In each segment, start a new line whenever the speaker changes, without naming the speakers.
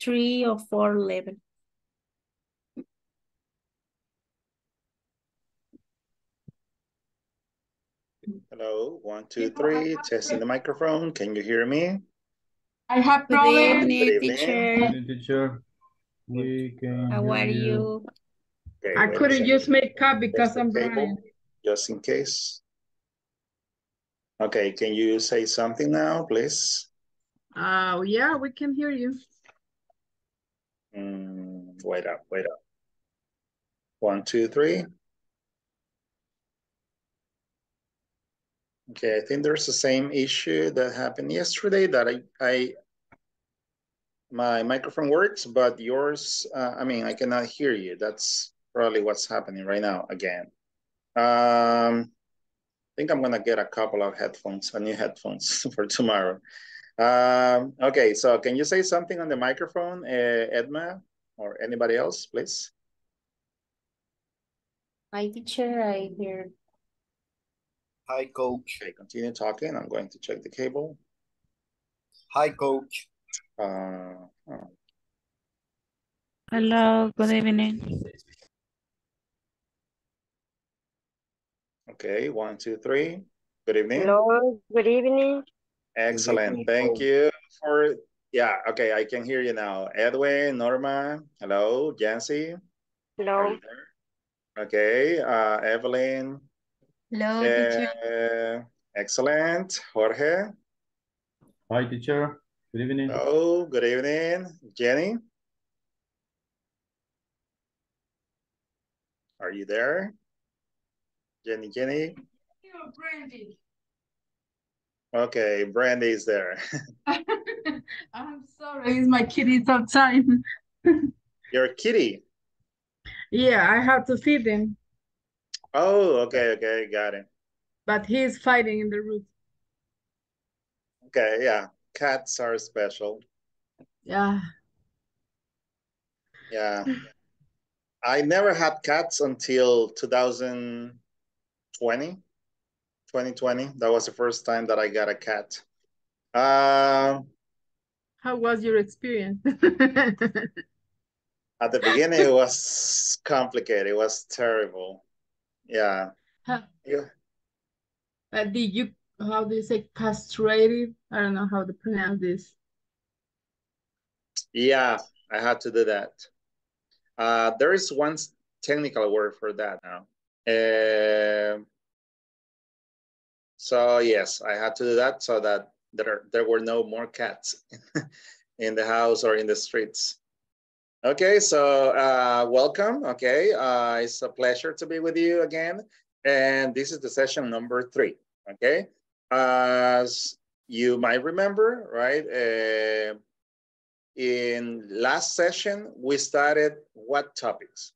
three or four level.
Hello, one, two, three, testing the microphone. Can you hear me?
I have
Good
problems.
evening,
Good evening.
teacher.
Evening, teacher. We can.
How
hear
are you?
Okay,
I couldn't
second.
use makeup because I'm
cable,
blind.
Just in case. Okay, can you say something now, please?
Uh, yeah, we can hear you.
Mm, wait up, wait up. One, two, three. Okay, I think there's the same issue that happened yesterday that I, I, my microphone works, but yours, uh, I mean, I cannot hear you. That's probably what's happening right now again. Um, I think I'm gonna get a couple of headphones, a new headphones for tomorrow. Um, okay, so can you say something on the microphone, uh, Edma, or anybody else, please?
Hi, teacher. I hear.
Hi, coach.
Okay, continue talking. I'm going to check the cable.
Hi, coach.
Uh, oh,
Hello, good evening.
okay, one, two, three. Good evening.
Hello, good evening.
Excellent. Thank you for, yeah, okay, I can hear you now. Edwin, Norma, hello, Jancy. Are
Hello.
Okay, uh, Evelyn.
Hello,
Uh, excellent. Jorge.
Hi, teacher. Good evening.
Oh, good evening. Jenny. Are you there? Jenny, Jenny.
Brandy.
Okay, Brandy is there.
I'm sorry, it's my kitty outside.
Your kitty.
Yeah, I have to feed him,
Oh, okay, okay, got it.
but he's fighting in the roof.
Okay, yeah, cats are special.
Yeah.
Yeah. I never had cats until 2020. 2020. That was the first time that I got a cat. Um,
How was your experience?
at the beginning, it was complicated. It was terrible. Yeah.
Huh.
Yeah.
Uh, did you, how do you say castrated? I don't know how to pronounce this.
Yeah, I had to do that. Uh, there is one technical word for that now. Um, so yes, I had to do that so that there there were no more cats in the house or in the streets. Okay, so uh, welcome. Okay, uh, it's a pleasure to be with you again, and this is the session number three. Okay, as you might remember, right? Uh, in last session, we started what topics?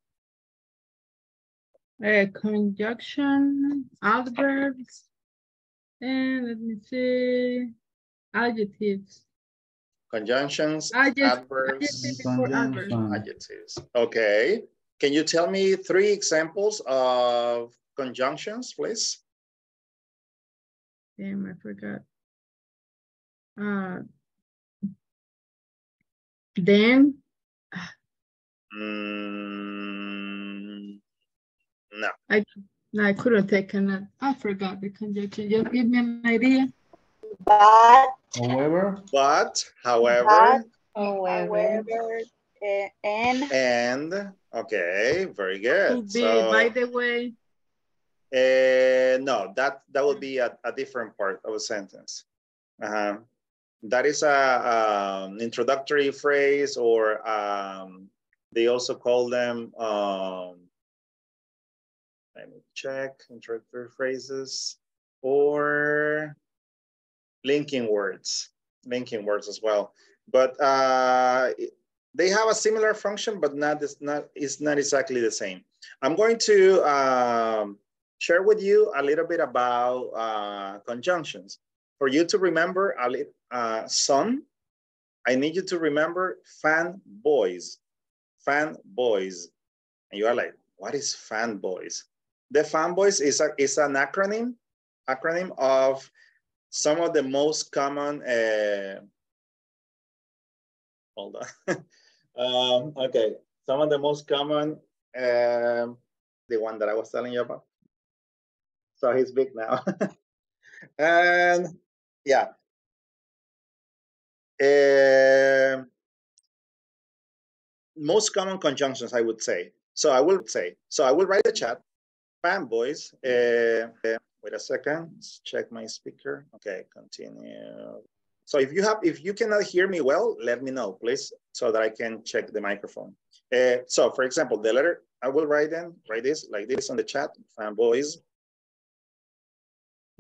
Uh, conjunction, adverbs, and let me see, adjectives.
Conjunctions,
Adject-
adverbs,
adjective before adverb.
Conjunction.
adjectives. Okay. Can you tell me three examples of conjunctions, please?
Damn, I forgot. Uh, then,
Mm, no.
no, I couldn't take it. I forgot the conjunction. Just give me an idea.
But,
However,
But, however,
But-
However,
however, eh, and,
and, okay, very good.
Be,
So,
by the way,
Uh, no, that that would be a, a different part of a sentence. Uh-huh. That is a um, introductory phrase, or um, they also call them. Um, let me check introductory phrases or linking words, linking words as well. But uh, they have a similar function, but not this not it's not exactly the same. I'm going to um, share with you a little bit about uh, conjunctions. For you to remember a lit- uh, son, I need you to remember fan boys, fan boys. And you are like, what is fan boys? The fan boys is, a, is an acronym, acronym of some of the most common uh, hold on. um, okay, some of the most common, um, the one that I was telling you about. So he's big now. and yeah. Um, most common conjunctions, I would say. So I will say, so I will write the chat. Fanboys, uh, wait a second, let's check my speaker. Okay, continue. So if you have, if you cannot hear me well, let me know, please, so that I can check the microphone. Uh, so for example, the letter, I will write them, write this like this on the chat, fanboys.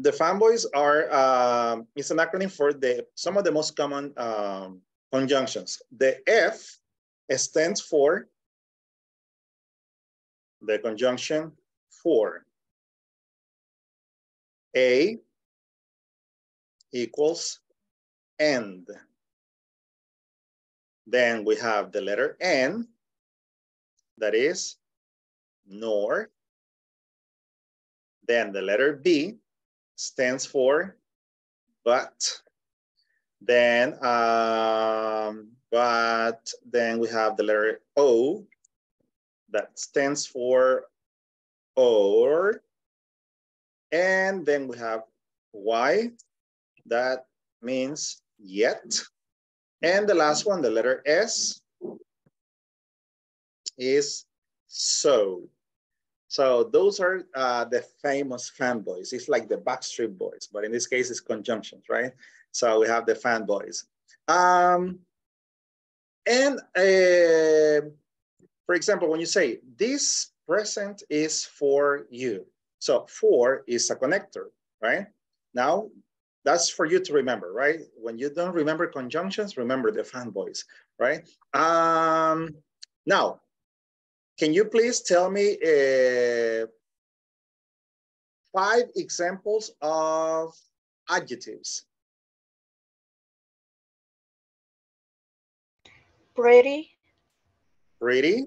The fanboys are, um, it's an acronym for the some of the most common um, conjunctions. The F stands for the conjunction for. A equals and. Then we have the letter N, that is nor. Then the letter B stands for but. Then, um, but then we have the letter O that stands for or. And then we have Y that means yet. And the last one, the letter S is so. So those are uh, the famous fanboys. It's like the Backstreet Boys, but in this case, it's conjunctions, right? So we have the fanboys. Um, and uh, for example, when you say this present is for you. So for is a connector, right? Now that's for you to remember, right? When you don't remember conjunctions, remember the fanboys, right? Um, now, can you please tell me uh, five examples of adjectives?
Pretty,
Pretty,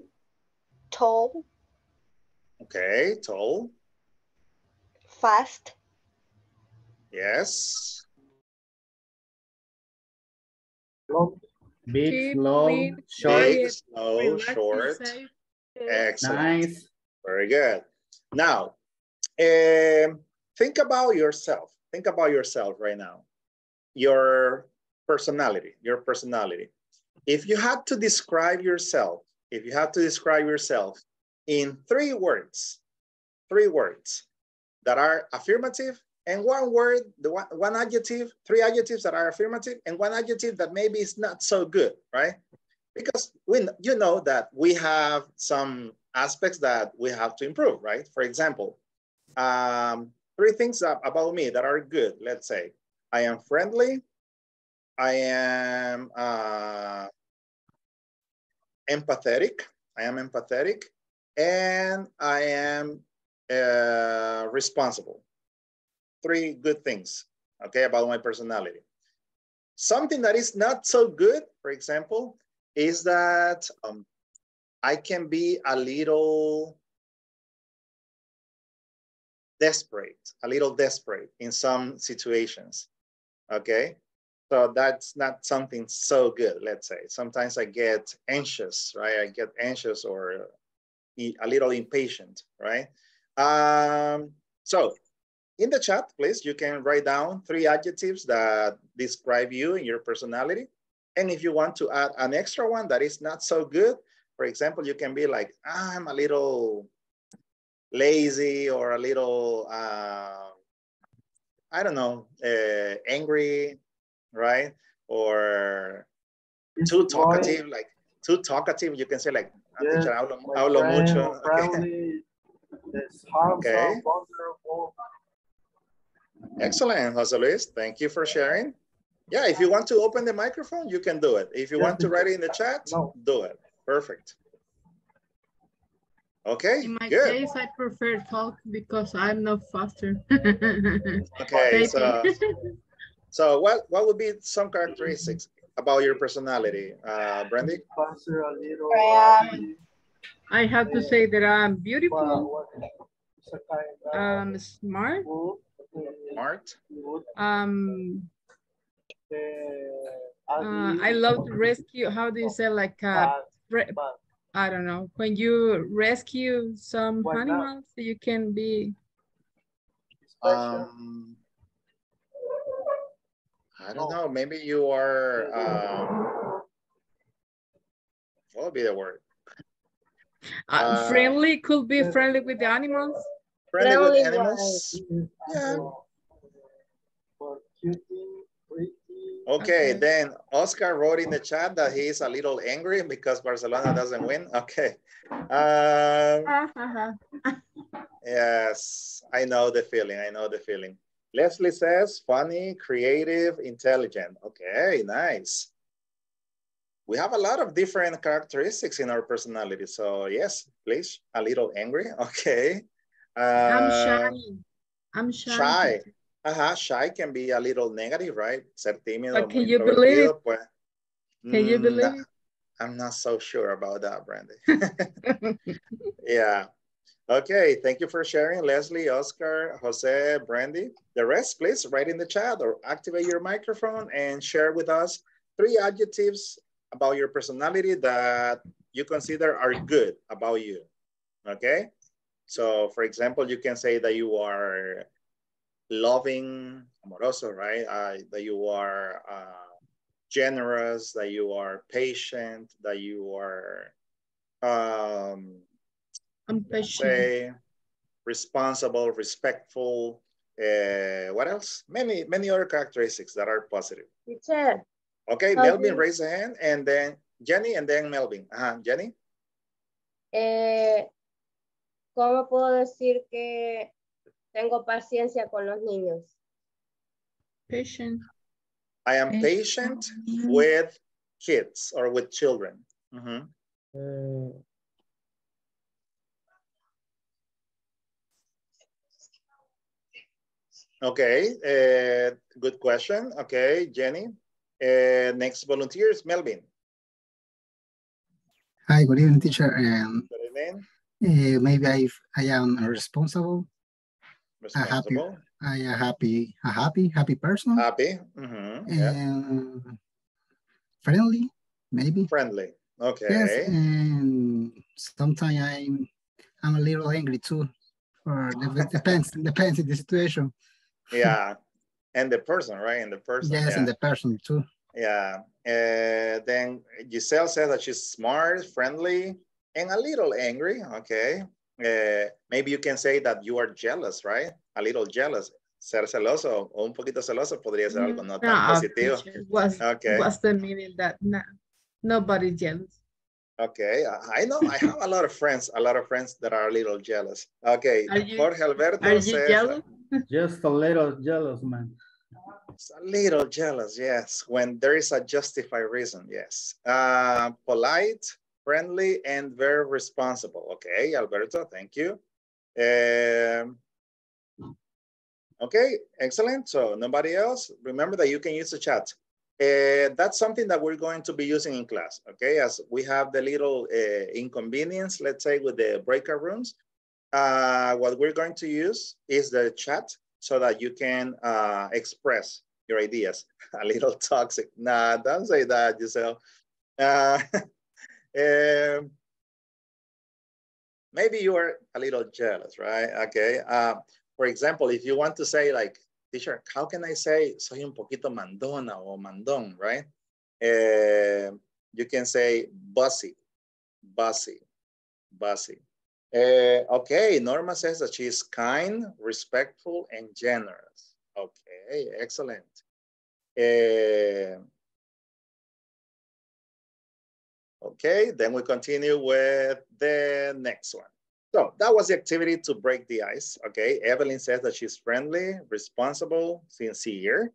tall,
okay, tall,
fast,
yes,
Big,
Keep
slow,
clean,
short,
big, slow,
relax,
short,
safe.
excellent.
nice.
Very good. Now, um, think about yourself. Think about yourself right now. Your personality, your personality. If you had to describe yourself, if you had to describe yourself in three words, three words that are affirmative and one word, the one, one adjective, three adjectives that are affirmative and one adjective that maybe is not so good, right? Because we, you know that we have some aspects that we have to improve, right? For example, um, three things about me that are good. Let's say I am friendly, I am uh, empathetic, I am empathetic, and I am uh, responsible. Three good things, okay, about my personality. Something that is not so good, for example, is that um, I can be a little desperate, a little desperate in some situations. Okay. So that's not something so good, let's say. Sometimes I get anxious, right? I get anxious or a little impatient, right? Um, so in the chat, please, you can write down three adjectives that describe you and your personality. And if you want to add an extra one that is not so good, for example, you can be like, I'm a little lazy or a little, uh, I don't know, uh, angry, right? Or too talkative, like too talkative. You can say like,
Yeah,
"Teacher, hablo,
my
hablo
friend,
mucho. Okay.
friendly, is handsome,
Okay.
wonderful.
Excellent, Jose Luis. Thank you for sharing. Yeah, if you want to open the microphone, you can do it. If you
Yeah,
want to write it in the chat,
No.
do it. Perfect. Okay,
In my
good.
case, I prefer talk because I'm not faster.
Okay, so, so what, what would be some characteristics about your personality, uh, Brandy?
Faster a little.
Um,
I have to say that I'm beautiful,
what- it's a kind of
um, smart,
Smart?
um,
uh,
Uh, I love to rescue. How do you say like uh,
But,
re-
but
I don't know. When you rescue some animals, you can be.
special.
Um, I don't
No.
know. Maybe you are. Um, what would be the word?
Uh,
Uh,
friendly could be friendly with the animals.
Friendly with animals. Yeah.
So, For cutie, pretty.
Okay,
Okay.
then Oscar wrote in the chat that he is a little angry because Barcelona doesn't win. Okay. Um, yes, I know the feeling. I know the feeling. Leslie says funny, creative, intelligent. Okay, nice. We have a lot of different characteristics in our personality. So yes, please, a little angry. Okay.
I'm
Uh,
shy. I'm shy.
Shy. Ajá, shy can be a little negative, right? Ser tímido.
But can you believe it?
pues,
Can you
mm,
believe
nah, I'm not so sure about that, Brandy. yeah. Okay, thank you for sharing, Leslie, Oscar, Jose, Brandy. The rest, please write in the chat or activate your microphone and share with us three adjectives about your personality that you consider are good about you. Okay? So, for example, you can say that you are loving, amoroso, right? Uh, that you are uh, generous, that you are patient, that you are, um,
I'm patient.
say, responsible, respectful. Uh, what else? Many, many other characteristics that are positive.
Teacher,
Okay,
How
Melvin,
do-
raise a hand, and then Jenny, and then Melvin. Uh Jenny.
Eh, ¿Cómo puedo decir que tengo paciencia con los niños?
Patient.
I am
Patient.
patient with kids or with children. Mhm.
Uh,
Okay, uh, good question. Okay, Jenny. Uh, next volunteer is Melvin.
Hi, good evening, teacher. Um,
Good evening.
uh, maybe I I am responsible. happy.
Responsible.
I am happy, a happy, happy person.
Happy. Mhm, Yeah.
and friendly, maybe.
Friendly. Okay.
Yes, and sometimes I'm I'm a little angry too. Or depends depends on the situation.
Yeah. And the person, right? And the person.
Yes,
yeah.
and the person too.
Yeah. Uh, then Giselle says that she's smart, friendly, and a little angry. Okay. Uh, maybe you can say that you are jealous, right? A little jealous. Ser celoso o un poquito celoso podría ser algo no tan
Nah,
positivo.
teacher, What's,
Okay.
what's the meaning that nah, nobody's jealous?
Okay. I I know I have a lot of friends, a lot of friends that are a little jealous. Okay.
Are you-
Jorge Alberto
Are you
says
jealous?
just a little jealous, man.
It's a little jealous, yes. When there is a justified reason, yes. Uh, polite, friendly, and very responsible. Okay, Alberto, thank you. Um, okay, excellent. So nobody else? Remember that you can use the chat. Uh, that's something that we're going to be using in class, okay? As we have the little uh, inconvenience, let's say with the breakout rooms, uh, what we're going to use is the chat so that you can uh, express your ideas. A little toxic. Nah, don't say that, Giselle. Uh, um, maybe you are a little jealous, right? Okay. Uh, for example, if you want to say like, teacher, how can I say soy un poquito mandona or mandón, right? Uh, you can say bossy, bossy, bossy. Uh, okay, Norma says that she is kind, respectful, and generous. Okay, excellent. Uh, okay, then we continue with the next one. So that was the activity to break the ice. Okay, Evelyn says that she's friendly, responsible, sincere,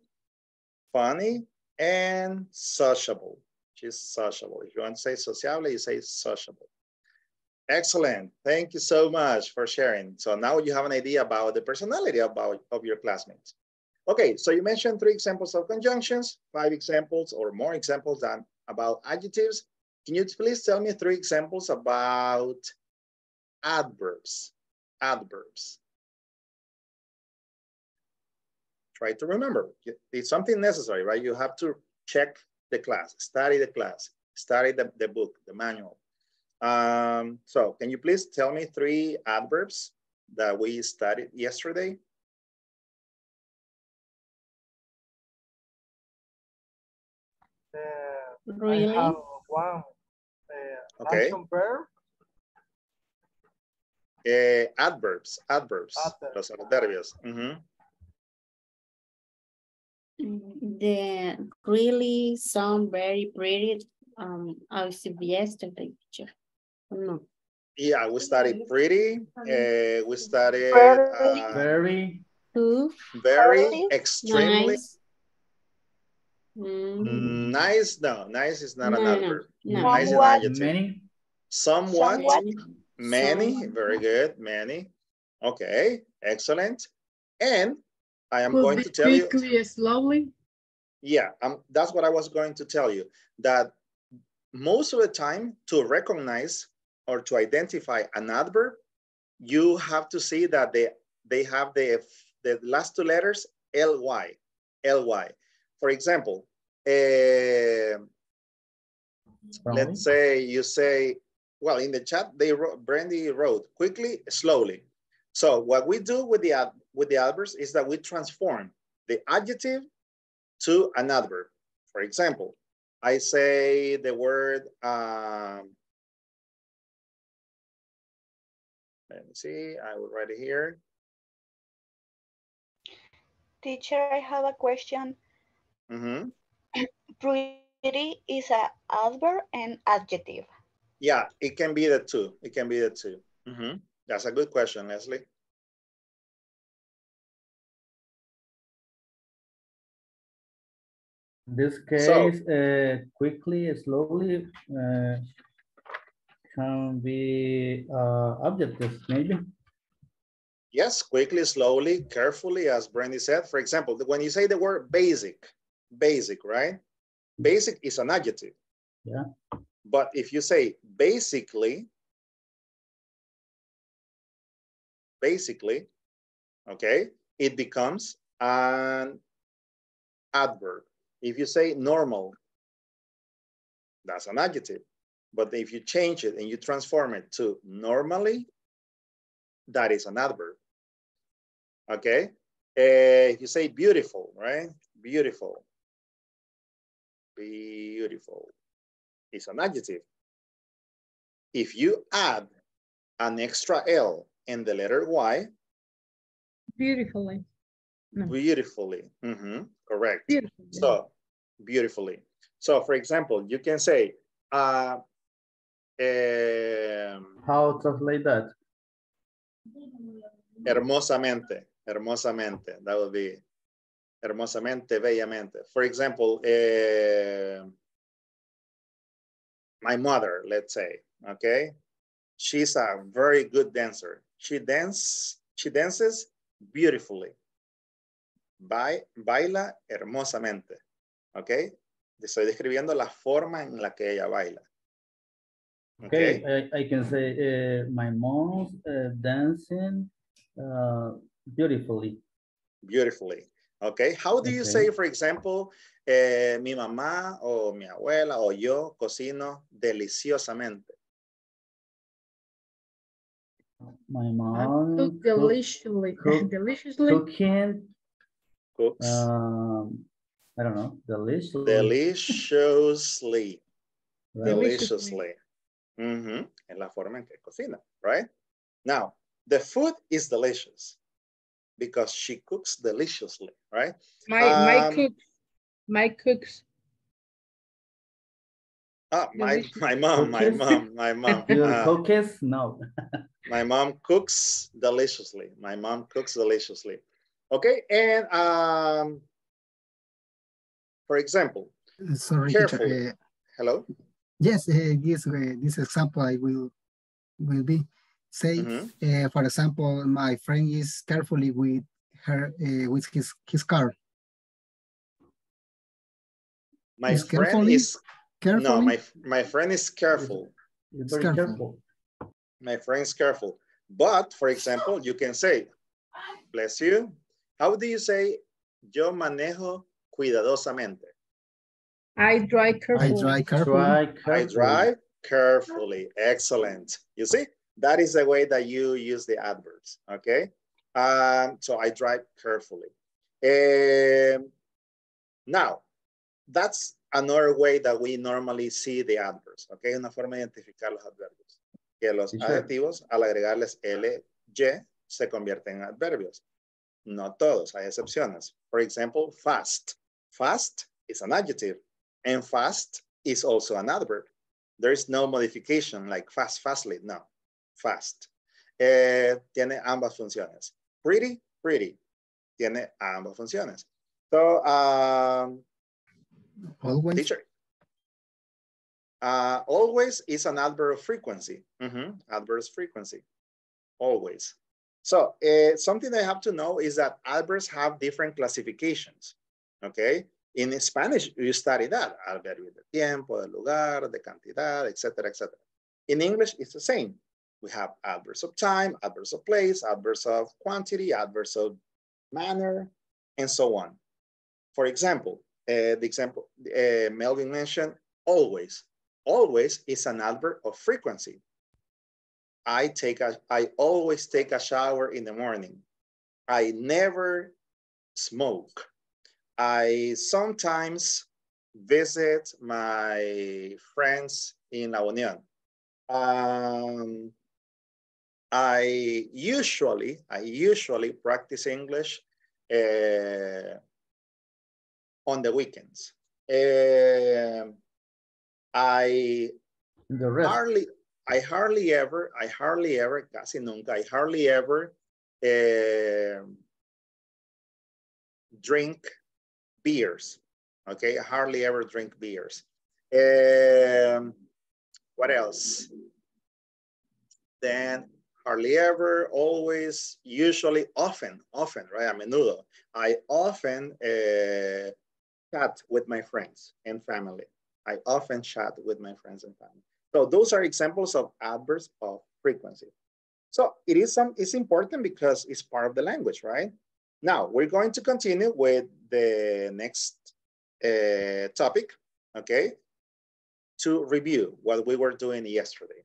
funny, and sociable. She's sociable. If you want to say sociable, you say sociable. Excellent. Thank you so much for sharing. So now you have an idea about the personality about, of your classmates. Okay, so you mentioned three examples of conjunctions, five examples or more examples than about adjectives. Can you please tell me three examples about adverbs? Adverbs. Try to remember. It's something necessary, right? You have to check the class, study the class, study the, the book, the manual. Um, so can you please tell me three adverbs that we studied yesterday?
Uh, I
Really?
have one. Uh,
Okay.
action verb.
Eh, adverbs, adverbs,
Adverbs.
los adverbios. Ujú.
The really sound very pretty. Um, I see yesterday teacher. No.
Yeah, we studied pretty, eh, we studied
Very.
uh,
Very,
very,
Very
extremely,
nice. Mm,
nice, no, nice is not an
No, no,
adverb.
no.
Nice is an adjective.
many,
Somewhat,
Somewhat.
Many,
Somewhat.
very good, many. Okay, excellent. And I am going to tell you,
quickly, slowly.
yeah, um, that's what I was going to tell you, that most of the time to recognize or to identify an adverb, you have to see that they, they have the, the last two letters, ly, ly. For example, eh,
strongly,
let's say you say, well, in the chat, they wrote, Brandy wrote quickly, slowly. So what we do with the, ad- with the adverbs is that we transform the adjective to an adverb. For example, I say the word, um, let me see, I will write it here.
Teacher, I have a question.
Mhm.
Pretty is an adverb and adjective.
Yeah, it can be the two. It can be the 2 Mhm. That's a good question, Leslie.
in this
So-
case, uh, quickly, slowly, uh, can be, uh, adjectives, maybe.
Yes, quickly, slowly, carefully, as Brandy said. For example, when you say the word basic, basic, right? Basic is an adjective.
Yeah.
But if you say basically, basically, okay, it becomes an adverb. If you say normal, that's an adjective. But if you change it and you transform it to normally, that is an adverb. Okay. Uh, if you say beautiful, right? Beautiful. Beautiful is an adjective. If you add an extra L in the letter Y,
Beautifully. No.
beautifully, mhm, correct.
Beautifully.
So beautifully. So for example, you can say, uh, um,
How translate that?
hermosamente, hermosamente. That would be hermosamente, bellamente. For example, eh, my mother, let's say, okay? She's a very good dancer. She dance, she dances beautifully. Ba- baila hermosamente, okay? Estoy describiendo la forma en la que ella baila.
Okay, I, I can say, uh, my mom's uh, dancing, uh, beautifully.
beautifully. Okay, how do you
Okay.
say, for example, eh, mi mamá o mi abuela o yo cocino deliciosamente?
My mom.
cook
cook-
deliciously.
cook-
deliciously.
Cooking,
Cooks
um, I don't know, delicious.
deliciously,
right?
deliciously. Ujú, En la forma en que cocina, right? Now, the food is delicious because she cooks deliciously, right?
My my
Um,
cooks. My cooks.
Ah, my, my mom, my mom, my mom.
Your
ah.
cookies? No.
My mom cooks deliciously. My mom cooks deliciously. Okay, and um, for example,
Uh, Sorry, teacher.
Careful.
uh,
hello.
Yes, uh, this uh, this example I will will be say.
Mhm.
uh, for example, my friend is carefully with her uh, with his his car.
My
Is
friend
carefully?
is
Carefully.
no, my my friend is careful.
You're very
Careful.
careful.
My friend is careful. But for example, you can say, bless you. How do you say yo manejo cuidadosamente?
I drive carefully.
I
carefully.
drive carefully.
I drive carefully. Excellent. You see, that is the way that you use the adverbs. Okay. Um, so I drive carefully. Um, now, that's another way that we normally see the adverbs. Okay, una forma de identificar los adverbios. Que los
Sí,
adjetivos, al agregarles L, Y, se convierten en adverbios. No todos, hay excepciones. For example, fast. Fast is an adjective, and fast is also an adverb. There is no modification like fast, fastly. No, fast. Eh, tiene ambas funciones. Pretty, pretty. Tiene ambas funciones. So, um,
Always.
teacher. Uh, always is an adverb of frequency. Mhm, Adverb of frequency. Always. So uh, something they have to know is that adverbs have different classifications. Okay. In Spanish, you study that. Adverbio de tiempo, de lugar, de cantidad, etc., etc. In English, it's the same. We have adverbs of time, adverbs of place, adverbs of quantity, adverbs of manner, and so on. For example, uh, the example uh, Melvin mentioned, always. Always is an adverb of frequency. I take a, I always take a shower in the morning. I never smoke. I sometimes visit my friends in La Union. Um, I usually, I usually practice English uh, on the weekends. Um, I hardly, I hardly ever, I hardly ever, casi nunca, I hardly ever um, drink beers. Okay, I hardly ever drink beers. Um, what else? Then hardly ever, always, usually, often, often, right? A menudo. I often uh, chat with my friends and family. I often chat with my friends and family. So those are examples of adverbs of frequency. So it is some, it's important because it's part of the language, right? Now we're going to continue with the next uh, topic, okay? To review what we were doing yesterday.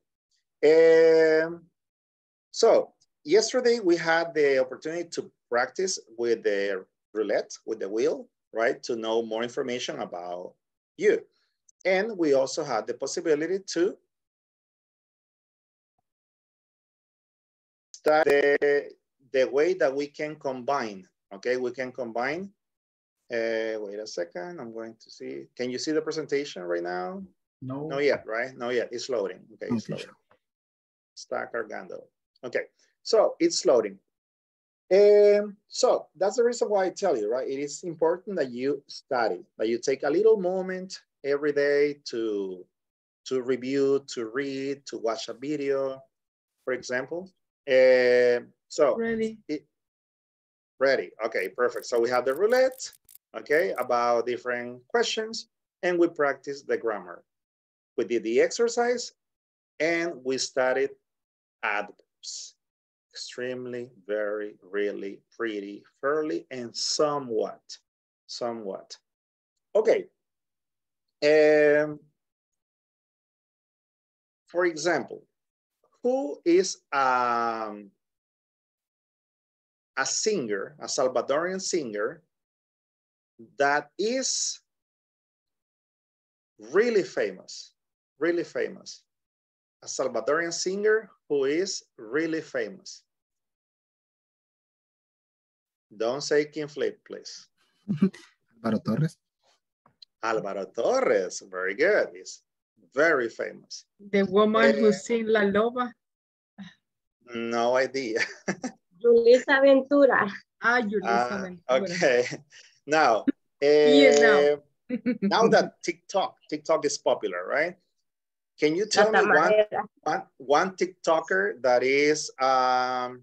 Um, so yesterday we had the opportunity to practice with the roulette, with the wheel, right? To know more information about you. And we also had the possibility to start the, way that we can combine, okay? We can combine, uh, wait a second, I'm going to see, can you see the presentation right now?
No.
No yet, right? No yet, it's loading, okay, it's loading. Está cargando. Okay, so it's loading. Um, so that's the reason why I tell you, right? It is important that you study, that you take a little moment every day to, to review, to read, to watch a video, for example. Um, so
Ready?
ready, okay, perfect. So we have the roulette, okay, about different questions, and we practice the grammar. We did the exercise, and we studied Extremely, very, really, pretty, fairly, and somewhat, somewhat. Okay. Um, for example, who is um, a singer, a Salvadorian singer that is really famous, really famous. A Salvadorian singer who is really famous. Don't say King Flip, please.
Alvaro Torres.
Alvaro Torres, very good. He's very famous.
The woman who
Eh.
sing La Loba.
No idea.
Julissa Ventura.
Ah, Yulisa
Ah,
Ventura.
okay. Now,
Yes, now.
eh, now that TikTok, TikTok is popular, right? Can you tell me
Tata
one,
Madera.
one, one TikToker that is, um,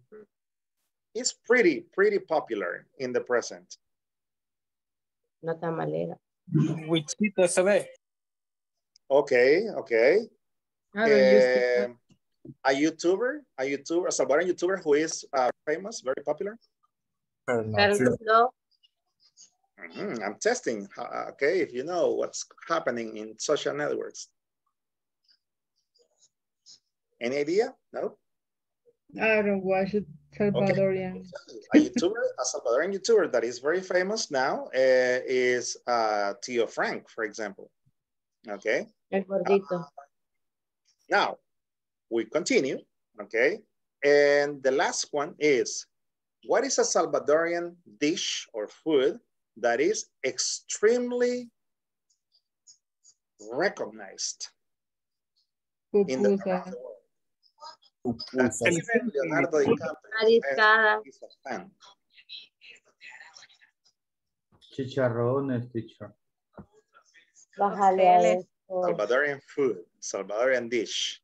is pretty, pretty popular in the present?
No tamalera.
Wichito SB.
Okay, okay.
I don't use TikTok.
Um, a YouTuber, a YouTuber, a Salvadoran YouTuber who is uh, famous, very popular.
Carlos Lo.
Mhm, I'm testing, uh, okay, if you know what's happening in social networks. Any idea? No?
I don't watch it. Salvadorian.
A YouTuber, a Salvadorian YouTuber that is very famous now uh, is uh, Tio Frank, for example. Okay.
El gordito.
Now, we continue, okay? And the last one is, what is a Salvadorian dish or food that is extremely recognized in the
Pupusa.
Even Leonardo DiCaprio is a fan.
Chicharrones, teacher.
Bájale a esto.
Salvadorian food, Salvadorian dish.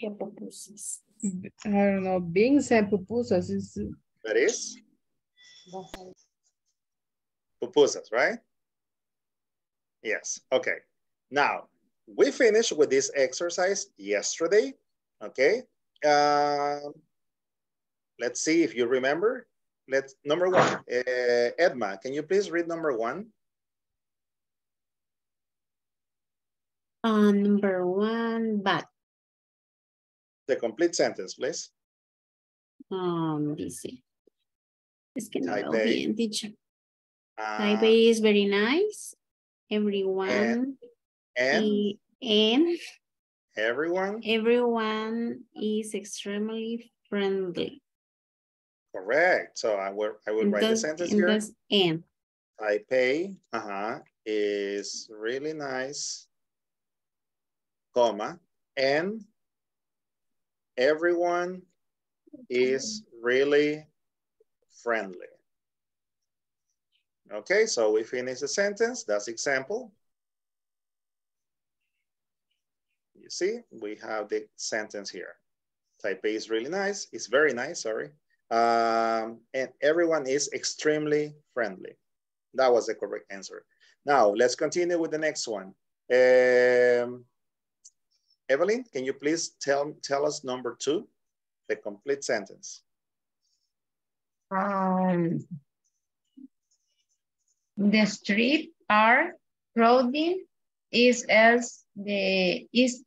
¿Qué pupusas?
I don't know. Beans and pupusas is uh,
That is
Bájale.
pupusas, right? Yes, okay. Now, we finished with this exercise yesterday, okay? Um, let's see if you remember. Let's, number one, uh, Edma, can you please read number one?
Uh, number one, but
The complete sentence, please.
um, dice. Es que no
Taipei.
bien, teacher.
Uh,
Taipei is very nice. Everyone
and
i- and
everyone,
everyone is extremely friendly.
correct. So I will, I will
And
write the sentence here.
and
Taipei, uh-huh, is really nice, comma, and everyone is really friendly. Okay, so we finish the sentence. That's example. You see, we have the sentence here. Taipei is really nice. It's very nice, sorry. Um, and everyone is extremely friendly. That was the correct answer. Now, let's continue with the next one. Um, Evelyn, can you please tell, tell us number two, the complete sentence?
Um, the street are crowded is as the is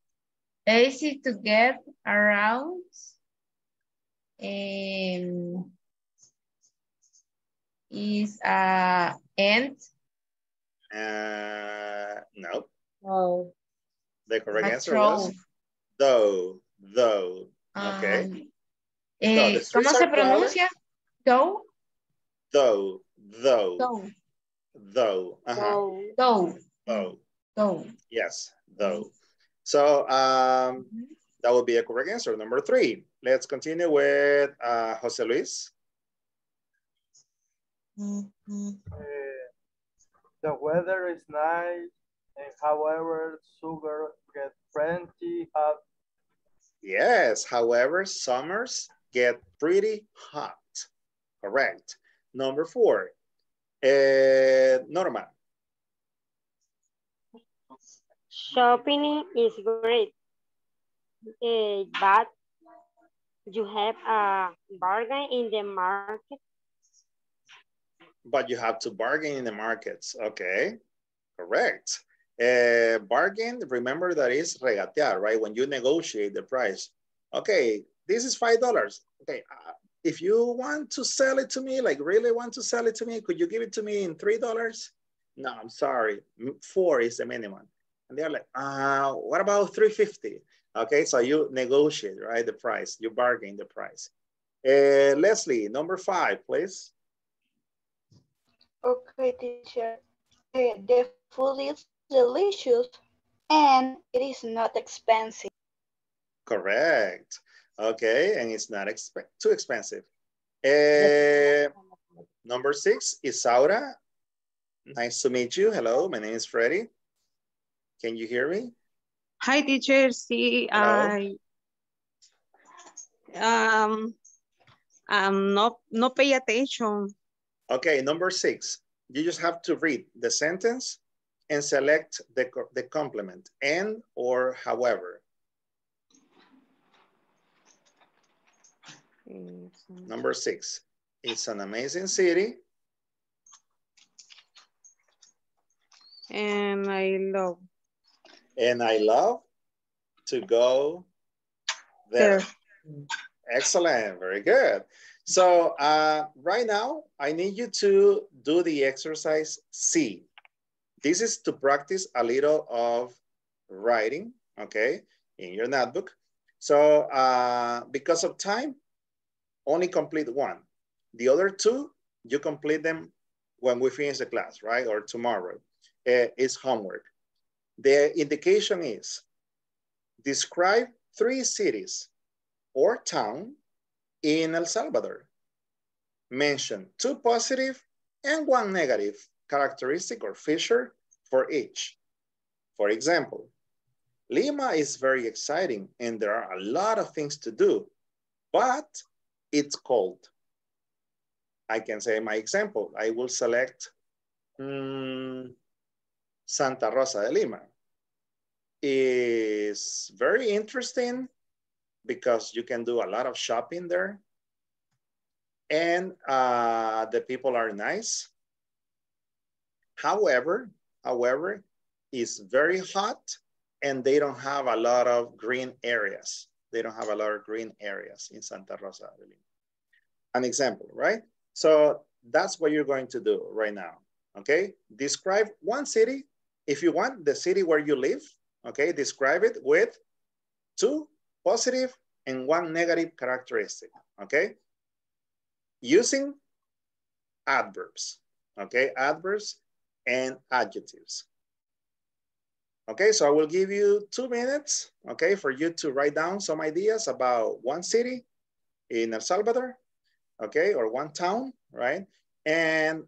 easy to get around. Um, is a end
Uh, no,
No.
the correct
a
answer was
troll.
though, though. Okay,
Um, eh,
the
¿Cómo se pronuncia? Though,
though, though,
though,
though, uh-huh,
So,
though,
though.
though.
Yes, though. So um, that would be a correct answer. Number three. Let's continue with uh, Jose Luis.
The weather is nice, and however, sugar get plenty hot.
Yes, however, summers get pretty hot. Correct. Number four. Uh, Norma.
Shopping is great, eh, but you have a bargain in the market.
But you have to bargain in the markets. Okay, correct. Uh, bargain, remember that is regatear, right? When you negotiate the price. Okay, this is $5. Okay, uh, if you want to sell it to me, like really want to sell it to me, could you give it to me in $3? No, I'm sorry, four is the minimum. And they're like, uh, what about 350? Okay, so you negotiate, right, the price, you bargain the price. Uh, Leslie, number five, please.
okay, teacher. Eh, the food is delicious and it is not expensive.
Correct. Okay, and it's not exp too expensive. Uh, number six, Isaura. Nice to meet you. Hello, my name is Freddie. Can you hear me?
Hi, teacher. Sí, I um, um, no, no pay attention.
Okay, number six. You just have to read the sentence and select the, the complement, and or however. Number six. It's an amazing city.
And I love.
And I love to go there.
There.
Excellent, very good. So uh, right now, I need you to do the exercise C. This is to practice a little of writing, okay, in your notebook. So uh, because of time, only complete one. The other two, you complete them when we finish the class, right? Or tomorrow. Uh, it's homework. The indication is describe three cities or town in El Salvador. Mention two positive and one negative characteristic or feature for each. For example, Lima is very exciting and there are a lot of things to do, but it's cold. I can say my example. I will select um, Santa Rosa de Lima. Is very interesting because you can do a lot of shopping there. And uh, the people are nice. However, however, it's very hot and they don't have a lot of green areas. They don't have a lot of green areas in Santa Rosa de Lima. An example, right? So that's what you're going to do right now, okay? Describe one city. If you want the city where you live, okay, describe it with two positive and one negative characteristic, okay? Using adverbs, okay? Adverbs and adjectives. Okay, so I will give you two minutes, okay, for you to write down some ideas about one city in El Salvador, okay, or one town, right? And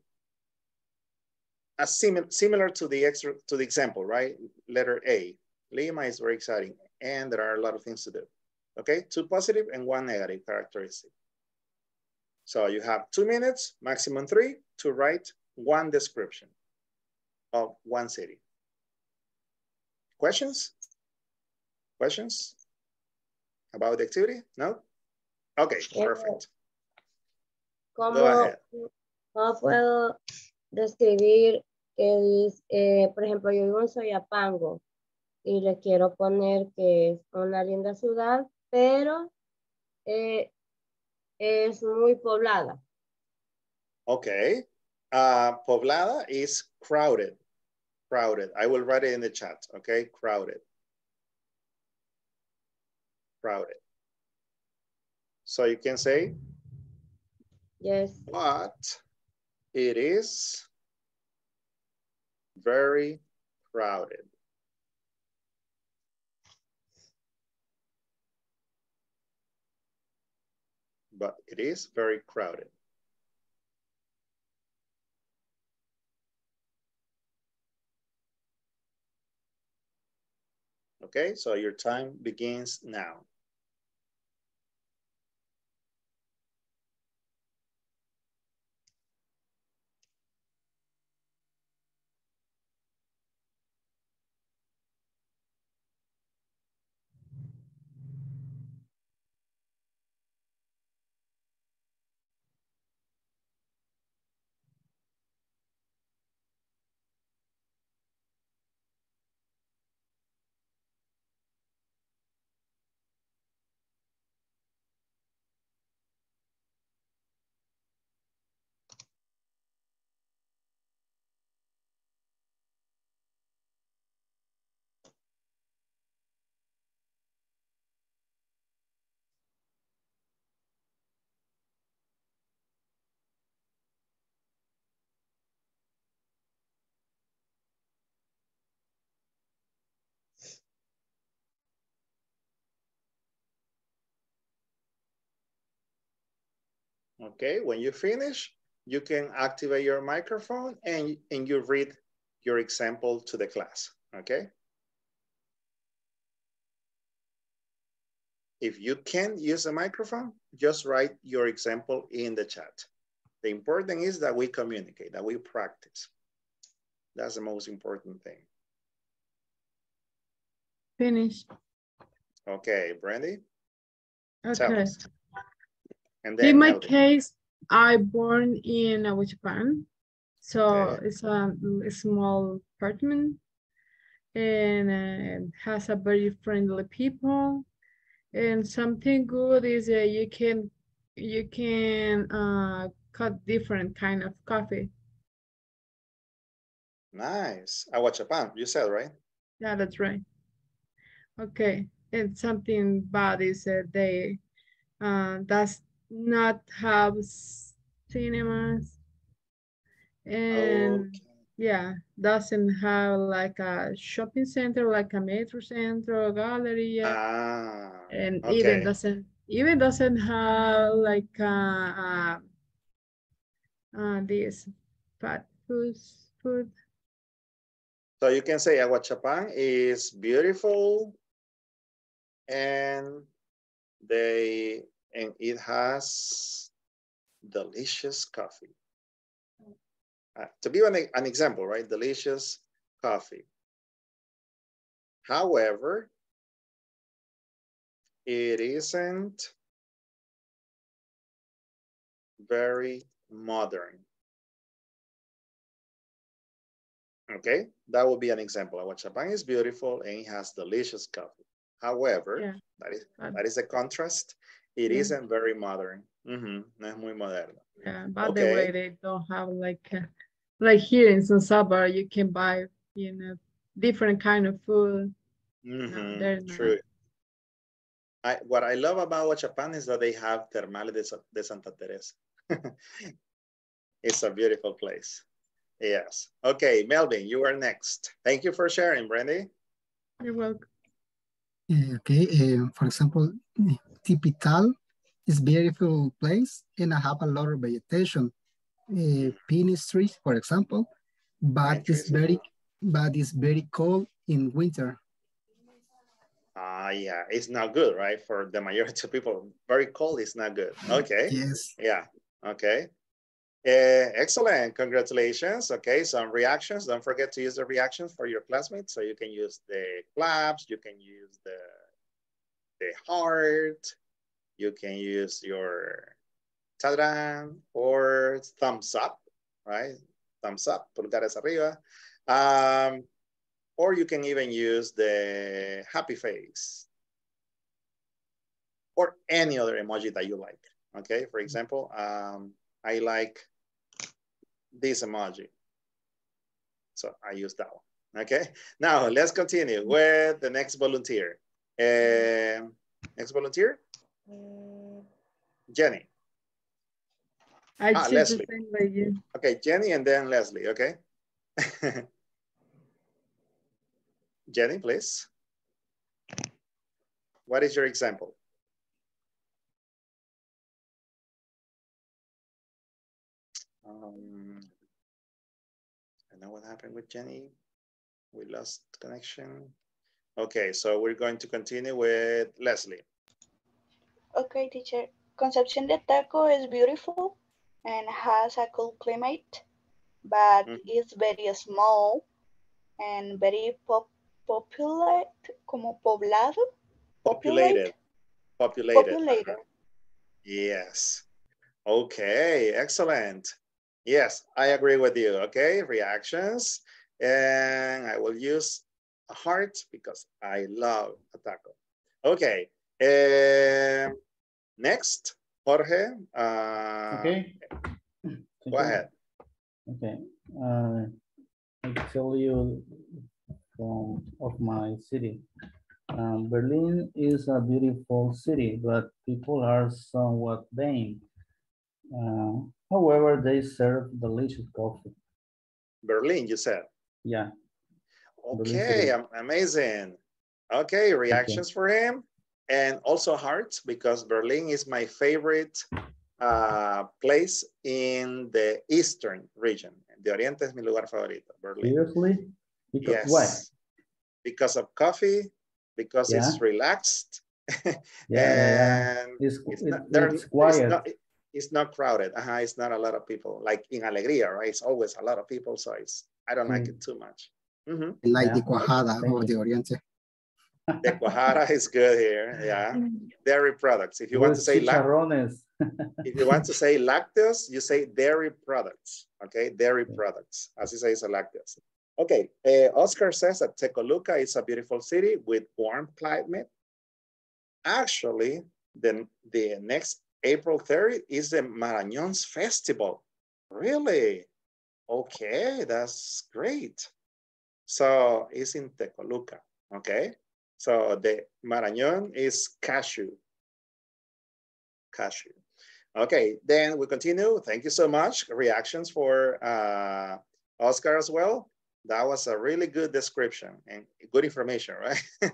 a sim similar to the extra to the example, right? Letter A, Lima is very exciting, and there are a lot of things to do. Okay, two positive and one negative characteristic. So you have two minutes, maximum three, to write one description of one city. Questions? Questions about the activity? No? Okay, perfect.
¿Cómo,
Go ahead.
Describir que dice, eh, por ejemplo, yo vivo en Soyapango y le quiero poner que es una linda ciudad, pero eh, es muy poblada.
Okay. Uh, poblada is crowded. Crowded. I will write it in the chat. Okay. Crowded. Crowded. So you can say,
Yes.
but it is very crowded. But it is very crowded. Okay, so your time begins now. Okay, when you finish, you can activate your microphone and, and you read your example to the class, okay? If you can't use a microphone, just write your example in the chat. The important is that we communicate, that we practice. That's the most important thing.
Finish.
Okay, Brandy? Tell
Okay.
And
In my case, I born in uh, Japan. So
Okay.
it's a, a small apartment and uh, has a very friendly people. And something good is that you can you can uh, cut different kind of coffee.
Nice. Ahuachapán, you said, right?
Yeah, that's right. Okay, and something bad is that they uh, does not have cinemas. And yeah, doesn't have like a shopping center, like a metro center, gallery,
Ah,
and even doesn't even doesn't have like uh, uh, uh this fat food food.
So you can say Ahuachapán is beautiful and they and it has delicious coffee. Uh, to give an, an example, right? Delicious coffee. However, it isn't very modern. Okay, that would be an example. Ahuachapán is beautiful and it has delicious coffee. However,
Yeah.
that is that is a contrast. It
Yeah.
not very modern. Ujú, No es muy moderno.
Yeah, by the way, they don't have like uh, like here in San Salvador, you can buy you know different kind of food.
Mhm,
they're.
True. I, what I love about Ahuachapán is that they have Termales de, de Santa Teresa. it's a beautiful place. Yes. Okay, Melvin, you are next. Thank you for sharing, Brandy.
You're welcome.
Uh, okay, uh, for example, Tipital is beautiful place and I have a lot of vegetation. Uh, Pine trees, for example, but it's very, but it's very cold in winter.
Ah, yeah, it's not good, right? For the majority of people, very cold is not good. Okay.
Yes.
Yeah. Okay. Uh, excellent. Congratulations. Okay. Some reactions. Don't forget to use the reactions for your classmates. So you can use the claps. You can use the the heart. You can use your tadran or thumbs up, right? Thumbs up, pulgares arriba. Um, or you can even use the happy face or any other emoji that you like. Okay, for example, um, I like this emoji. So I use that one. Okay, now let's continue with the next volunteer. Next volunteer, Jenny.
I
Ah,
choose
Leslie.
the same like you.
Okay, Jenny and then Leslie, okay? Jenny, please. What is your example? Um, I know what happened with Jenny. We lost connection. Okay, so we're going to continue with Leslie.
Okay, teacher. Concepción de Ataco is beautiful and has a cool climate, but
Mhm.
it's very small and very pop populate, como poblado.
Populated. Populated.
Populated.
Yes. Okay, excellent. Yes, I agree with you. Okay, reactions. And I will use a heart because I love Ataco. Okay. um, next, Jorge. Uh,
Okay.
Go ahead.
Okay. Uh, I tell you from of my city. Um, Berlin is a beautiful city, but people are somewhat vain. Uh, however, they serve delicious coffee.
Berlin, you said.
Yeah.
Okay, amazing. Okay, reactions for him and also hearts because Berlin is my favorite uh, place in the Eastern region. De Oriente es mi lugar favorito, Berlin.
Seriously? Because
Yes.
why?
Because of coffee, because it's relaxed.
Yeah, yeah, yeah.
and
It's,
it's
it-
not,
it's
it's not, it's not crowded. Uh-huh, it's not a lot of people. Like in Alegría, right? It's always a lot of people, so it's I don't like
Mm.
it too much. Mhm.
Like
Yeah,
the cuajada
thank
of
you.
the Oriente.
The cuajada is good here. Yeah, dairy products. If you want to say lac-
chicharrones.
if you want to say lactose, you say dairy products. Okay, dairy products. Así se dice lácteos. Okay, uh, Oscar says that Tecoluca is a beautiful city with warm climate. Actually, the, the next April 30th is the Marañon's festival. Really? Okay, that's great. So it's in Tecoluca, okay? So the Marañón is cashew. Cashew. Okay, then we continue. Thank you so much. Reactions for uh, Oscar as well. That was a really good description and good information, right?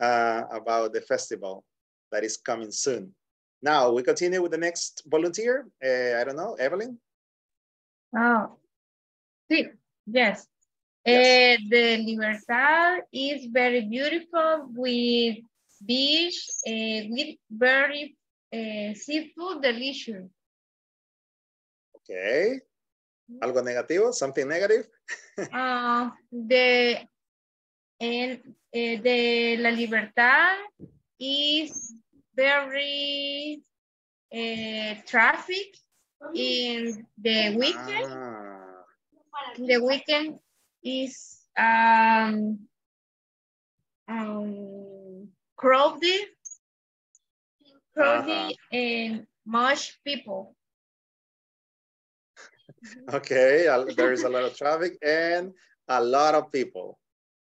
uh, about the festival that is coming soon. Now we continue with the next volunteer. Uh, I don't know, Evelyn?
Oh, sí, yes. Uh, the Libertad is very beautiful with beach, uh, with very uh, seafood delicious.
Okay. Algo negativo, something negative?
Uh, the, and, uh, the La Libertad is very uh, traffic in the weekend.
Ah,
The weekend is um, um, crowded, crowded and much people.
okay, there is a lot of traffic and a lot of people.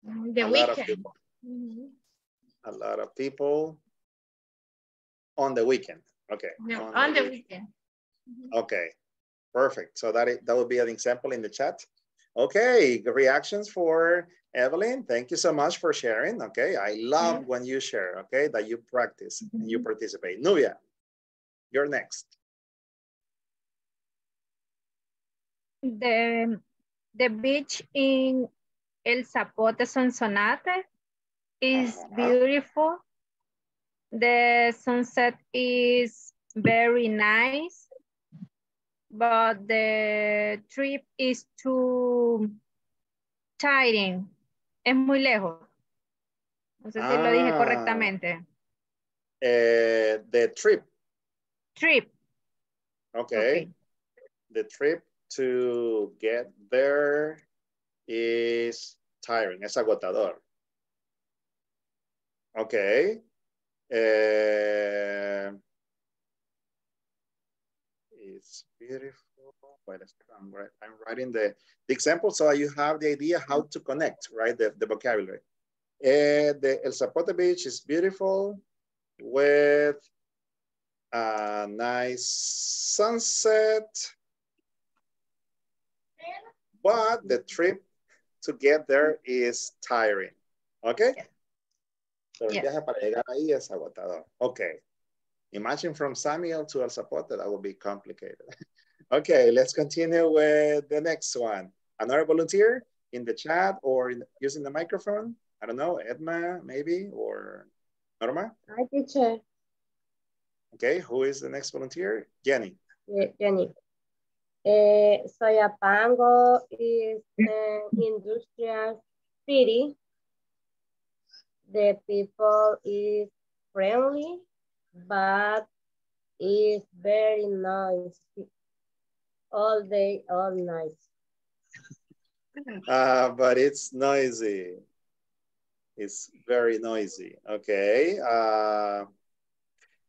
The
a lot of
weekend.
people.
Mhm.
A lot of people on the weekend. Okay.
No,
on
on the
week-
weekend.
Okay, perfect. So that, i- that would be an example in the chat. Okay, reactions for Evelyn. Thank you so much for sharing. Okay, I love when you share, okay, that you practice and you mm-hmm. participate. Nubia, you're next.
The, the beach in El Zapote Sonsonate is uh-huh. beautiful. The sunset is very nice, but the trip is too tiring. Es muy lejos. No sé si lo dije
Ah.
correctamente.
Eh, the trip,
Trip.
okay. The trip to get there is tiring, es agotador. Okay. Eh, it's beautiful. Wait a second, I'm, wri- I'm writing the, the example so you have the idea how to connect, right? The, the vocabulary. Eh, the El Zapote Beach is beautiful with a nice sunset, but the trip to get there is tiring. Okay? So el viaje para llegar ahí es agotador. Okay. Imagine from Samuel to El Zapote, that would be complicated. okay, let's continue with the next one. Another volunteer in the chat or in, using the microphone? I don't know, Edma maybe, or Norma?
Hi, teacher.
Okay, who is the next volunteer? Jenny.
Ye- Jenny. Eh, Soyapango is an industrial city. The people is friendly, but it's very noisy. All day, all night.
Uh, but it's noisy. It's very noisy. Okay. Uh,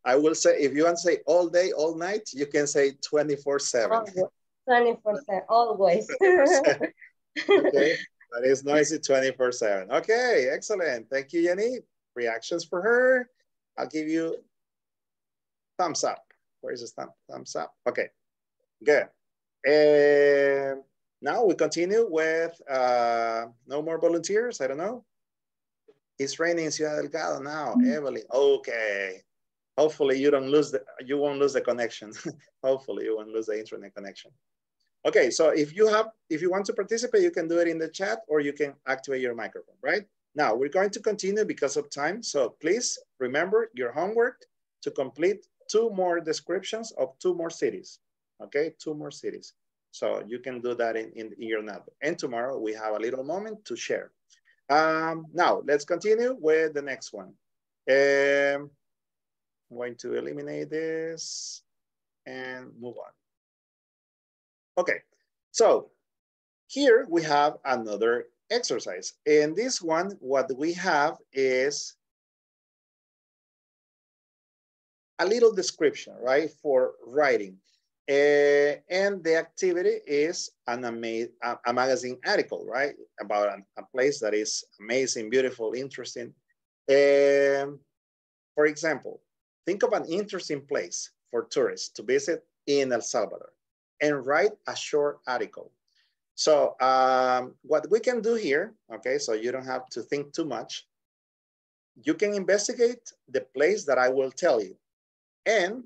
I will say, if you want to say all day, all night, you can say 24 seven.
Always, 24 always.
okay. But it's noisy 24 seven. Okay. Excellent. Thank you, Jenny. Reactions for her. I'll give you thumbs up. Where's the thumb, thumbs up? Okay. Good. And now we continue with uh, no more volunteers. I don't know. It's raining in Ciudad Delgado now, Evelyn. Okay. Hopefully you don't lose the, you won't lose the connection. Hopefully you won't lose the internet connection. Okay, so if you have, if you want to participate, you can do it in the chat or you can activate your microphone, right? Now we're going to continue because of time. So please remember your homework to complete two more descriptions of two more cities. Okay, two more cities. So you can do that in, in, in your notebook. And tomorrow we have a little moment to share. Um, now let's continue with the next one. Um, I'm going to eliminate this and move on. Okay, so Here we have another exercise. In this one, what we have is a little description, right, for writing. Uh, and the activity is an ama a, a magazine article, right, about a, a, place that is amazing, beautiful, interesting. Um, for example, think of an interesting place for tourists to visit in El Salvador and write a short article. So um, what we can do here, okay, so you don't have to think too much. You can investigate the place that I will tell you. And,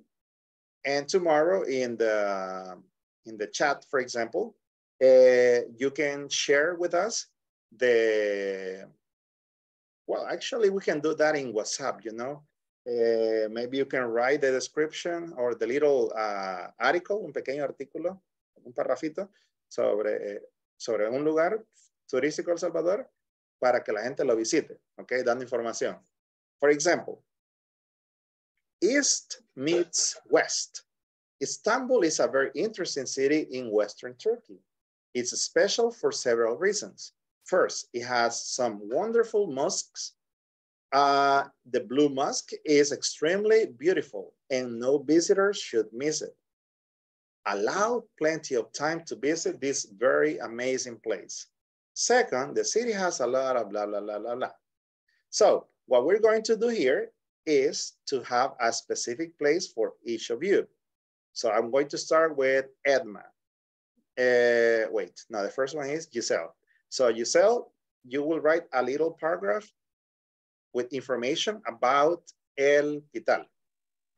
and tomorrow in the, in the chat, for example, uh, you can share with us the, well, actually we can do that in WhatsApp, you know. Uh, maybe you can write the description or the little uh, article, un pequeño artículo, un parrafito sobre, sobre un lugar turístico El Salvador para que la gente lo visite, okay, dando información. For example, East meets West. Istanbul is a very interesting city in Western Turkey. It's special for several reasons. First, it has some wonderful mosques. Uh, the Blue Mosque is extremely beautiful and no visitors should miss it. Allow plenty of time to visit this very amazing place. Second, the city has a lot of blah, blah, blah, blah, blah. So what we're going to do here is to have a specific place for each of you. So I'm going to start with Edma. Uh, wait, no, the first one is Giselle. So Giselle, you will write a little paragraph with information about El Pital,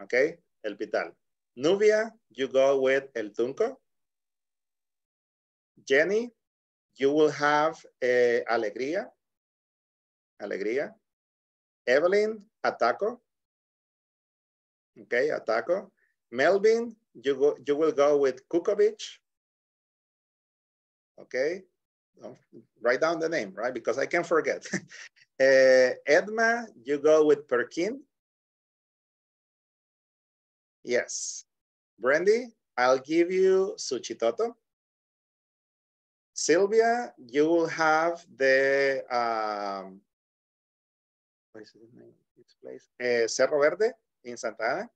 okay? El Pital. Nubia, you go with El Tunco. Jenny, you will have uh, Alegría. Alegría. Evelyn, Ataco. Okay, Ataco. Melvin, you, go, you will go with Kukovic. Okay, write down the name, right? Because I can forget. uh, Edma, you go with Perquín. Yes. Brandy, I'll give you Suchitoto. Sylvia, you will have the, um, name this place? Uh, Cerro Verde in Santa Ana.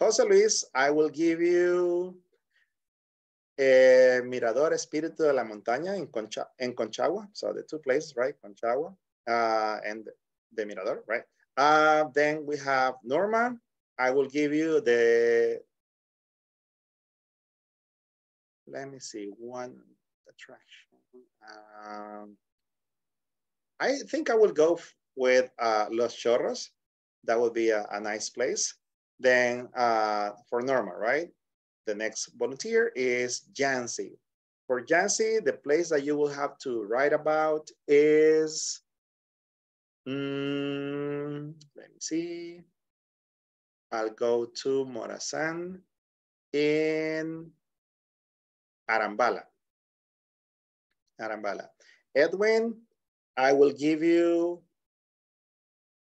Jose Luis, I will give you eh, Mirador Espíritu de la Montaña in, Concha, in Conchagua. So the two places, right? Conchagua uh, and the Mirador, right? Uh, then we have Norma. I will give you the, let me see, one attraction. Um, I think I will go with uh, Los Chorros. That would be a, a nice place. Then uh, for Norma, right? The next volunteer is Jancy. For Jancy, the place that you will have to write about is, mm, let me see. I'll go to Morazan in Arambala. Arambala. Edwin, I will give you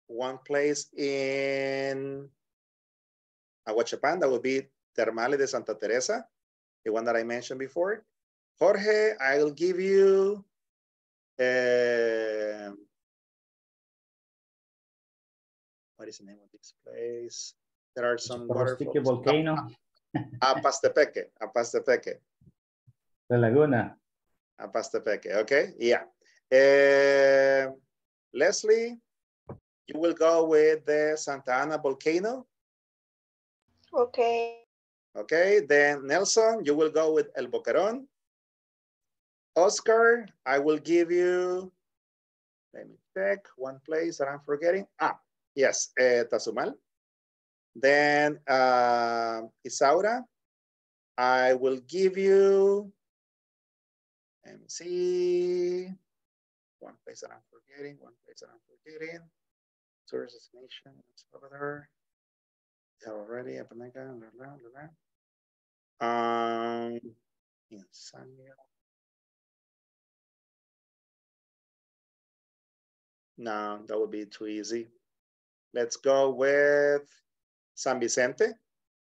one place in Ahuachapán, that will be Termales de Santa Teresa, the one that I mentioned before. Jorge, I will give you uh, what is the name of this place? There are some waterfalls.
volcano.
Apastepeque, Apastepeque.
La Laguna.
Apastepeque, okay, yeah. Uh, Leslie, you will go with the Santa Ana volcano.
Okay.
Okay, then Nelson, you will go with El Boquerón. Oscar, I will give you, let me check one place that I'm forgetting. Ah, yes, uh, Tazumal. Then uh, Isaura, I will give you, let me see, one place that I'm forgetting, one place that I'm forgetting. Tourist destination, it's over there. Yeah, already, Apaneca, blah, blah, blah, blah. Um, Insania. No, that would be too easy. Let's go with San Vicente.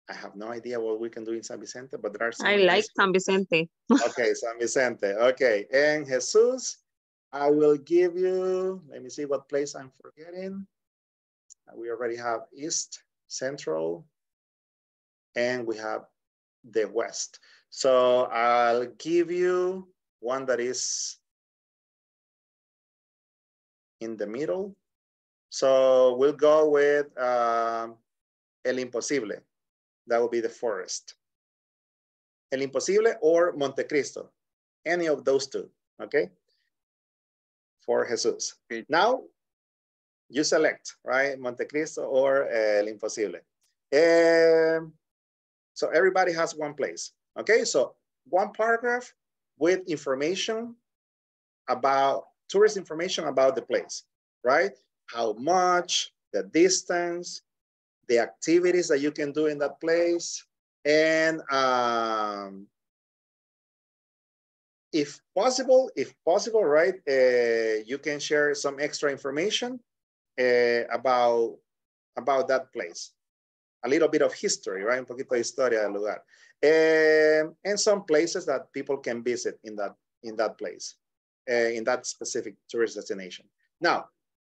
I have no idea what we can do in San Vicente, but there are some
I like San Vicente.
okay, San Vicente. Okay, and Jesus, I will give you, let me see what place I'm forgetting. We already have East, Central, and we have the West. So I'll give you one that is in the middle. So we'll go with uh, El Imposible. That will be the forest. El Imposible or Montecristo. Any of those two, okay? For Jesus. Now, you select, right? Montecristo or El Imposible. Um, so everybody has one place, okay? So one paragraph with information about, tourist information about the place, right? How much, the distance, the activities that you can do in that place, and um, if possible, if possible, right, uh, you can share some extra information uh, about, about that place. A little bit of history, right? Un poquito de historia del lugar. Um, and some places that people can visit in that, in that place, uh, in that specific tourist destination. Now,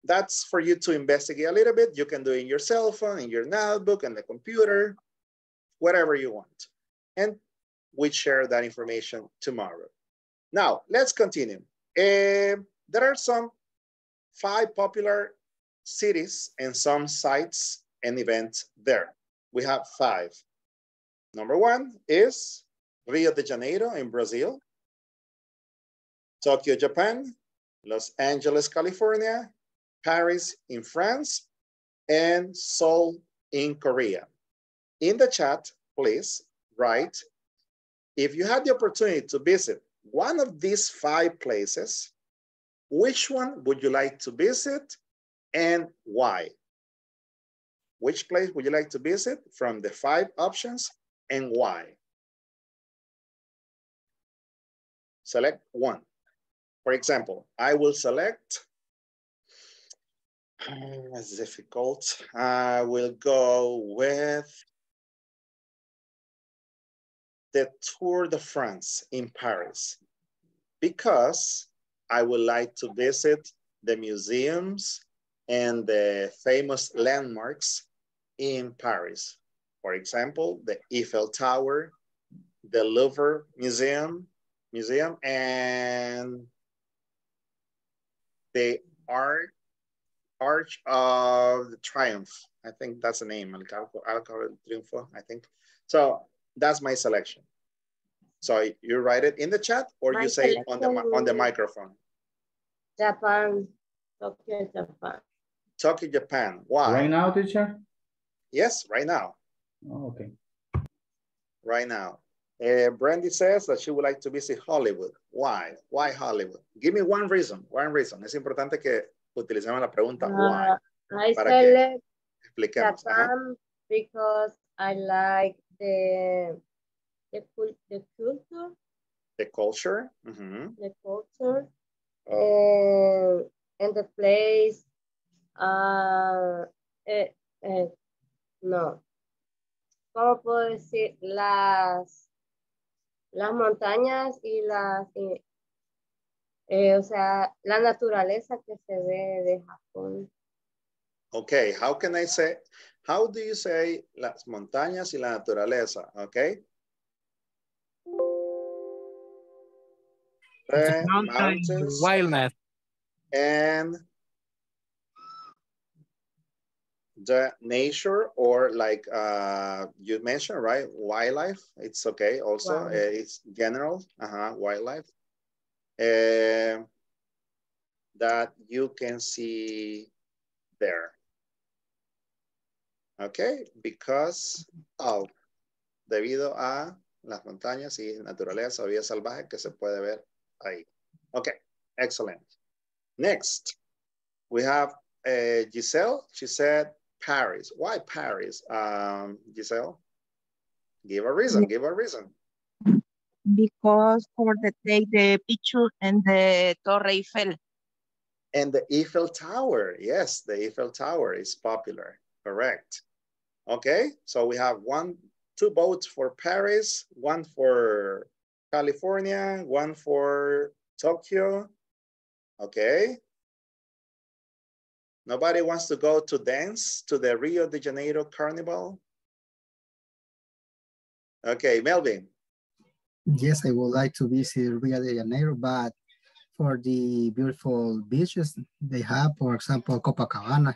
that's for you to investigate a little bit. You can do it in your cell phone, in your notebook, and the computer, whatever you want. And we share that information tomorrow. Now, let's continue. Uh, there are some five popular cities and some sites and events there. We have five. Number one is Rio de Janeiro in Brazil, Tokyo, Japan, Los Angeles, California, Paris in France, and Seoul in Korea. In the chat, please write, if you had the opportunity to visit one of these five places, which one would you like to visit and why? Which place would you like to visit from the five options and why? Select one. For example, I will select, that's difficult. I will go with the Tour de France in Paris because I would like to visit the museums and the famous landmarks in Paris. For example, the Eiffel Tower, the Louvre Museum, Museum, and the Arch, Arch of the Triumph. I think that's the name, Arco, del Triunfo, I think. So that's my selection. So you write it in the chat or
My
you say on the, on the microphone.
Japan, Tokyo, Japan.
Tokyo, Japan. Why?
Right now, teacher?
Yes, right now.
Oh, okay.
Right now. Uh, Brandy says that she would like to visit Hollywood. Why? Why Hollywood? Give me one reason. One reason. Es importante que utilicemos la pregunta why.
Uh, I
Para que
select
expliquemos. Ajá.
Japan because I like the the, the culture,
The culture. Mhm.
the culture, and and the place. Uh, eh, eh, no. ¿Cómo puedo decir? Las, las montañas y las, eh, eh, o sea, la naturaleza que se ve de Japón.
Okay, how can I say, how do you say las montañas y la naturaleza? Okay. The mountains
Wildness.
and the nature or like uh, you mentioned, right? Wildlife, it's okay also.
Wildlife.
Uh, it's general, uh-huh, wildlife. Uh, that you can see there. Okay, because of, debido a las montañas y naturaleza o vida salvaje que se puede ver ahí. Okay, excellent. Next, we have uh, Giselle. She said Paris. Why Paris, um, Giselle? Give a reason, give a reason.
because for the take the picture and the Torre Eiffel.
And the Eiffel Tower. Yes, the Eiffel Tower is popular. Correct. Okay, so we have one two boats for Paris, one for California, one for Tokyo. Okay. Nobody wants to go to dance to the Rio de Janeiro Carnival? Okay, Melvin.
Yes, I would like to visit Rio de Janeiro, but for the beautiful beaches they have, for example, Copacabana.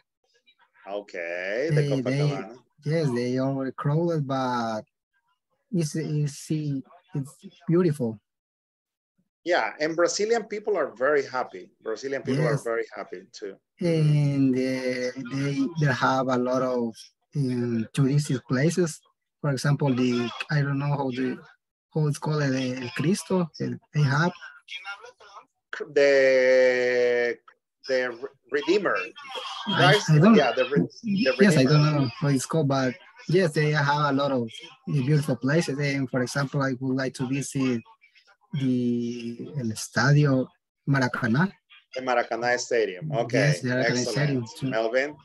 Okay, the
They, they,
Copacabana.
Yes, they are crowded, but it's, it's, it's beautiful.
Yeah, and Brazilian people are very happy. Brazilian people are very happy too.
And uh, they, they have a lot of um, touristic places. For example, the, I don't know how the, how it's called, El Cristo, they have.
The the Redeemer,
I,
right?
I don't,
Yeah, the, the
yes, I don't know how it's called, but yes, they have a lot of beautiful places. And for example, I would like to visit the El Estadio Maracanã.
The Maracanã Stadium. Okay,
Yes,
excellent.
Stadium too.
Melvin.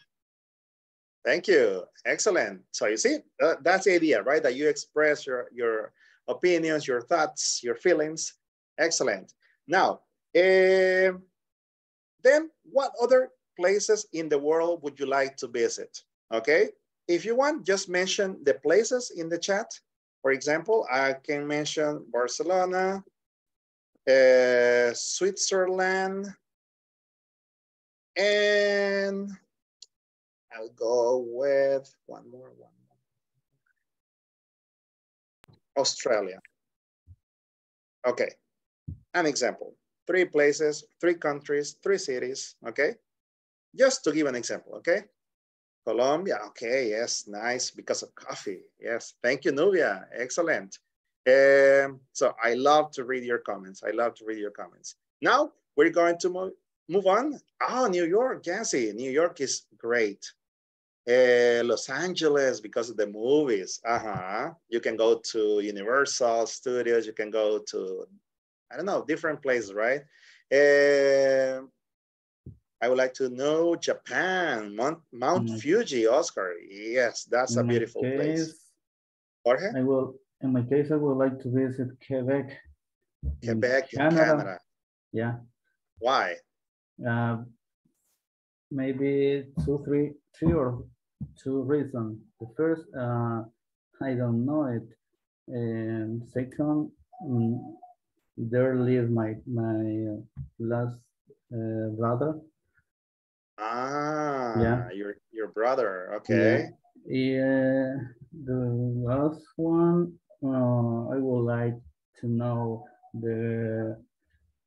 Thank you. Excellent. So you see, uh, that's the idea, right? That you express your your opinions, your thoughts, your feelings. Excellent. Now, um, then what other places in the world would you like to visit? Okay. If you want, just mention the places in the chat. For example, I can mention Barcelona, uh, Switzerland, and I'll go with one more, one more. Australia. Okay, an example. Three places, three countries, three cities, okay? Just to give an example, okay? Colombia, okay, yes, nice, because of coffee. Yes, thank you, Nubia, excellent. Um, so I love to read your comments. I love to read your comments. Now we're going to move, move on. Oh, New York, Yancy, New York is great. Uh, Los Angeles because of the movies. Uh-huh. You can go to Universal Studios. You can go to, I don't know, different places, right? Uh, I would like to know Japan, Mount, Mount
Mm.
Fuji, Oscar. Yes, that's a
In my
beautiful place.
case,
Jorge?
I will, in my case, I would like to visit Quebec.
Quebec in Canada.
Yeah,
Why?
uh, maybe two, three, three or two reasons. The first, uh, I don't know it. And second, mm, there lives my, my uh, last uh, brother.
Ah,
Yeah.
your, your brother, okay.
Yeah, the last one, uh, I would like to know the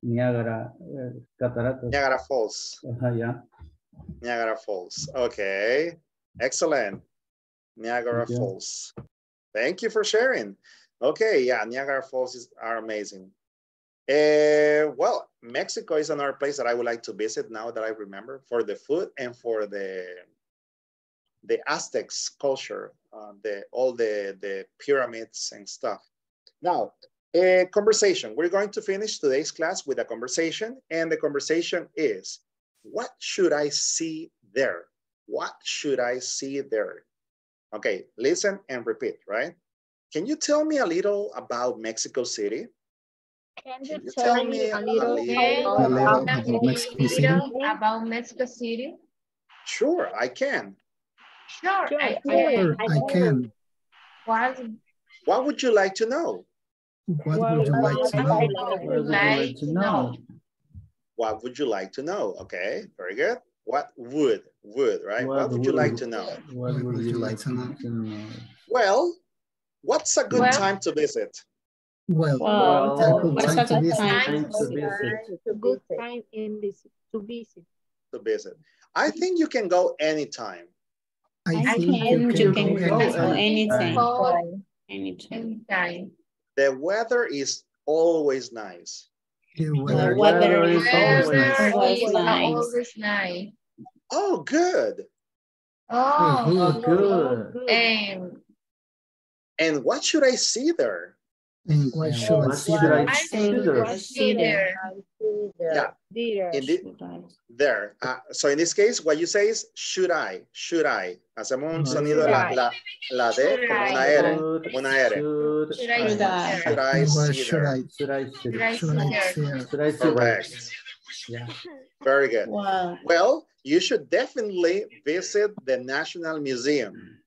Niagara uh, Cataract.
Niagara Falls.
Uh, yeah,
Niagara Falls. Okay, excellent. Niagara. Falls. Thank you for sharing. Okay, yeah, Niagara Falls is, are amazing. Uh, well, Mexico is another place that I would like to visit now that I remember for the food and for the the Aztecs culture, uh, the all the the pyramids and stuff. Now, a conversation. We're going to finish today's class with a conversation, and the conversation is, what should I see there? What should I see there? Okay, listen and repeat, right? Can you tell me a little about Mexico City?
Can
you tell me a little
about,
about Mexico City?
about Mexico City?
Sure, I can.
Sure, I can.
I can.
What
What would you like to know?
What would you like to know?
I would like to know.
What would you like to know? Okay, very good. What would, would, right? What, would you like to know?
What would you like to know?
Well, what's a good
Well-
time to visit?
Well,
Well,
a good
what's
time
a
to
good
visit.
time
to visit?
A good time in visit, to visit.
To visit. I think you can go anytime.
I
I
think
can, you can go
anytime.
anytime. Anytime.
anytime.
The weather is always nice.
The
The
weather
weather
is
is
always
Weather
always
is
nice.
always nice.
Oh, good.
Oh,
Oh, good.
and
And what should I see there?
And why
And
should I
what
see
should I
that?
consider?
Consider.
Yeah.
There.
In the- there. Uh, so in this case, what you say is should I, should I. Hacemos un
Should
sonido la,
I.
la, la D
Should
como una
I.
R,
Should,
como una R.
should
Should I
I-
Should I see
should
there?
I,
Should I see
Should I
should I
consider?
see it?
Should I?
Correct.
Yeah.
Very good.
Wow.
Well, you should definitely visit the National Museum.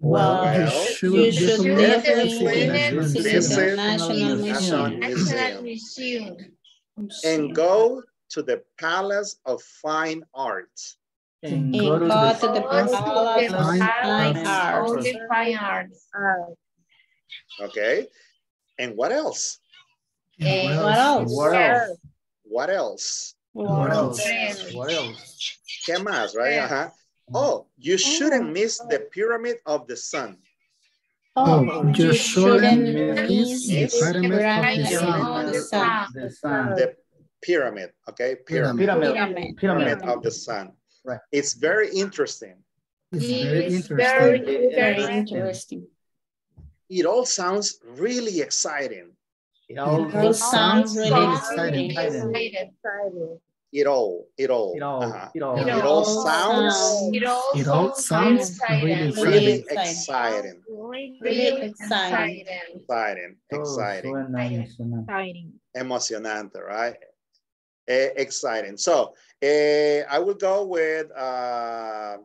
Well,
Well,
you should
you should
definitely
definitely
visit the
visit
National
the
Museum.
National
National
Museum
Museum.
and go to the Palace of Fine Arts.
And
And
go to the
to the
Go to
Palace of
Fine
Fine
Palace
Arts.
of the Fine Arts.
Okay. And what else?
And
What
what else?
What else?
What else?
What else?
What else?
¿Qué más, right?
Yeah.
Uh-huh. Oh, you oh shouldn't miss the Pyramid of the Sun.
Oh,
Oh,
you
you
shouldn't
shouldn't
miss the
miss
pyramid of the sun.
the sun.
The sun.
The pyramid, okay? Pyramid,
Pyramid.
Pyramid.
Pyramid.
of the sun.
Right.
It's very interesting.
It's very
It's
interesting.
very
Very
interesting.
interesting.
It all sounds really exciting.
It all
It all sounds really
Sounds
exciting.
excited.
It all, it all.
It all.
uh-huh.
It all.
It
It all sounds
It all
It all
sounds
sounds really
exciting.
really
exciting.
exciting.
Really
exciting.
exciting.
Exciting,
Todo
exciting,
emocionante.
Exciting.
emocionante, right? Eh, exciting. So eh, I will go with uh,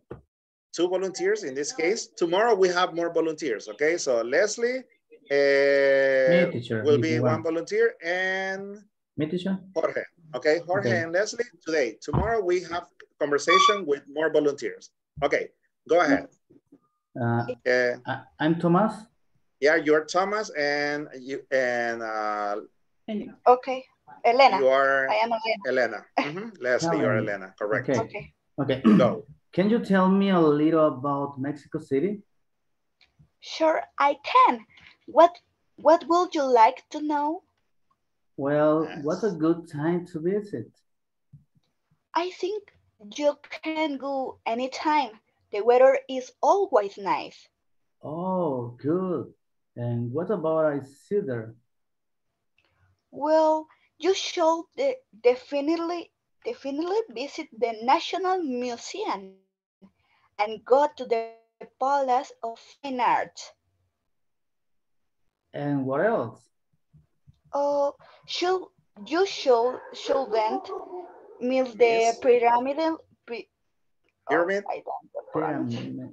two volunteers in this case. Tomorrow we have more volunteers, okay? So Leslie eh,
Me, teacher,
will be one
want.
volunteer and
Me, teacher?
Jorge. Okay, Jorge
Okay.
and Leslie today. Tomorrow we have conversation with more volunteers. Okay, go ahead.
Uh,
Uh,
I, I'm Thomas.
yeah, you're Thomas and you and uh,
Okay. Elena.
you are
I am Elena.
Elena. Mhm, Leslie, you're
Elena.
Elena, correct.
Okay.
Okay.
Okay.
Go.
Can you tell me a little about Mexico City?
Sure, I can. What What would you like to know?
Well,
Yes.
what's a good time to visit?
I think you can go anytime. The weather is always nice.
Oh, good. And what about I see there?
Well, you should de- definitely definitely visit the National Museum and go to the Palace of Fine Arts.
And what else?
Oh, should you should shouldn't miss the
Yes.
pyramidal pi- oh,
Pyramid?
I don't know the French.
Pyramid.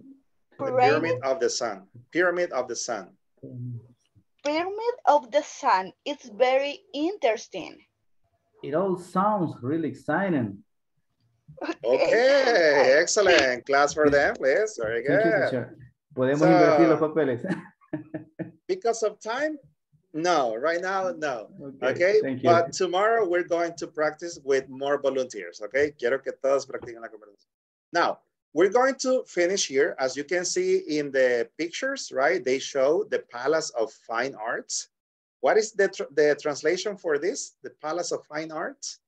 Pyramid,
pyramid of the sun. Pyramid of the sun.
pyramid of the sun. It's very interesting.
It all sounds really exciting.
Okay, excellent. Class for them, please. Very
Thank you,
good.
teacher. Podemos
So-
invertir los papeles.
Because of time? No, right now, no.
Okay,
Okay,
thank you.
but tomorrow we're going to practice with more volunteers, okay? Quiero que todos practiquen la conversación. Now, we're going to finish here. As you can see in the pictures, right? They show the Palace of Fine Arts. What is the, tr- the translation for this? The Palace of Fine Arts?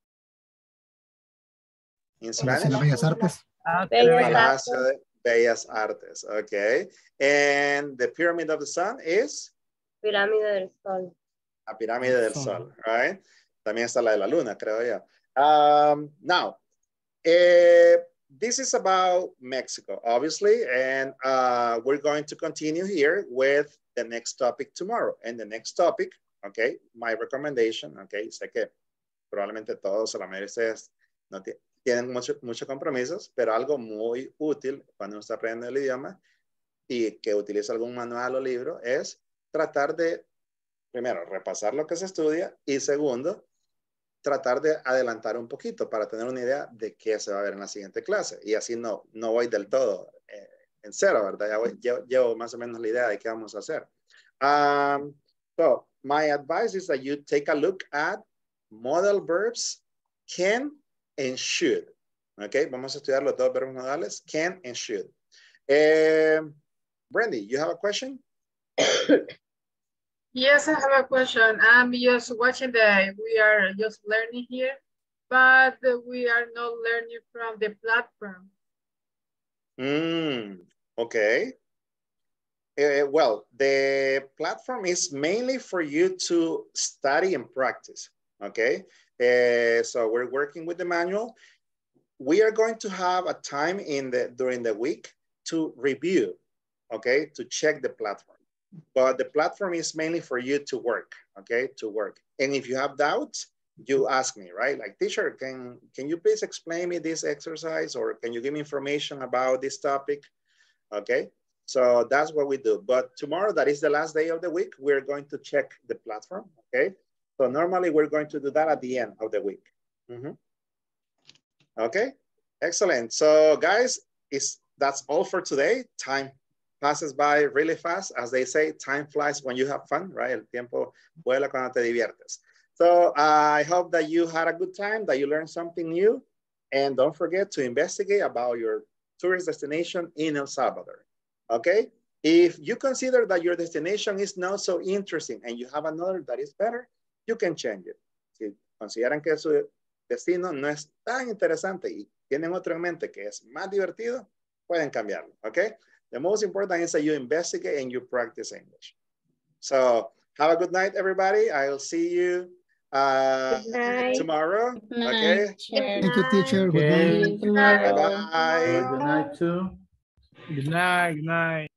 In Spanish?
las Bellas Artes.
Ah, Palacio de Bellas Artes, okay. And the Pyramid of the Sun is?
Pirámide del Sol.
La pirámide del sol, right? También está la de la luna, creo yo. Um, now, eh, this is about Mexico, obviously, and uh, we're going to continue here with the next topic tomorrow. And the next topic, okay, my recommendation, okay, sé que probablemente todos o la mayoría de ustedes no ti- tienen mucho- muchos compromisos, pero algo muy útil cuando uno está aprendiendo el idioma y que utiliza algún manual o libro es tratar de primero, repasar lo que se estudia y segundo, tratar de adelantar un poquito para tener una idea de qué se va a ver en la siguiente clase. Y así no, no voy del todo eh, en cero, ¿verdad? Ya llevo más o menos la idea de qué vamos a hacer. Um, so, my advice is that you take a look at modal verbs can and should. Okay, vamos a estudiar los dos verbos modales, can and should. Eh, Brandy, you have a question?
Yes, I have a question. I'm just watching the, we are just learning here, but we are not learning from the platform.
Mm, okay. Uh, well, the platform is mainly for you to study and practice, okay? Uh, so we're working with the manual. We are going to have a time in the during the week to review, okay, to check the platform. But the platform is mainly for you to work, okay, to work. And if you have doubts, you ask me, right? Like, teacher, can, can you please explain me this exercise or can you give me information about this topic? Okay, so that's what we do. But tomorrow, that is the last day of the week, we're going to check the platform, okay? So normally we're going to do that at the end of the week. Mm -hmm. Okay, excellent. So guys, is that's all for today. Time passes by really fast. As they say, time flies when you have fun, right? El tiempo vuela cuando te diviertes. So uh, I hope that you had a good time, that you learned something new. And don't forget to investigate about your tourist destination in El Salvador, okay? If you consider that your destination is not so interesting and you have another that is better, you can change it. Si consideran que su destino no es tan interesante y tienen otro en mente que es más divertido, pueden cambiarlo, okay? The most important is that you investigate and you practice English. So have a good night, everybody. I'll see you uh, tomorrow. Okay.
Thank you, teacher. Good
Okay.
night.
Bye-bye.
Good night too.
Good night, good night.